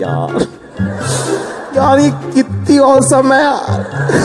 यार यार ये कितनी औसम है यार।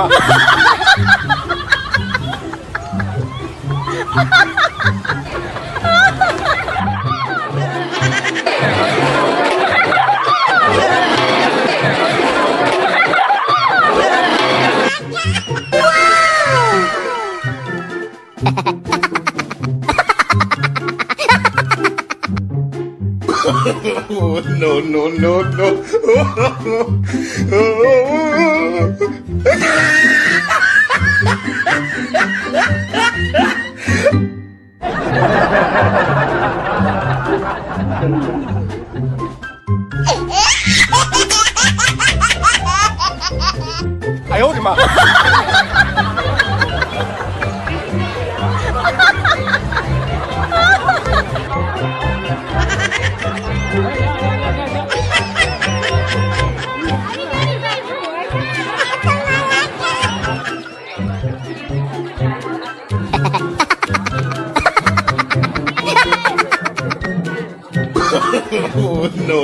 Mama. Oh, no, no, no, no. Oh, oh, oh. 哎呦我的妈！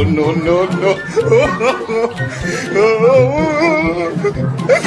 No, no, no, no.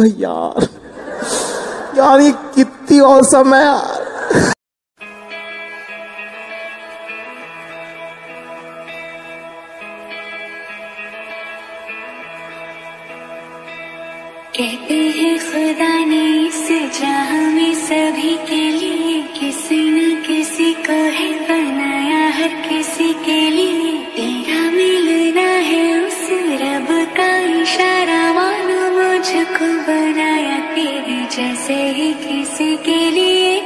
ओह यार यार ये कितनी औसम है। यार कहते हैं खुदा ने इस जहाँ में सभी के लिए किसी न किसी को है जैसे ही किसी के लिए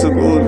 सुकून।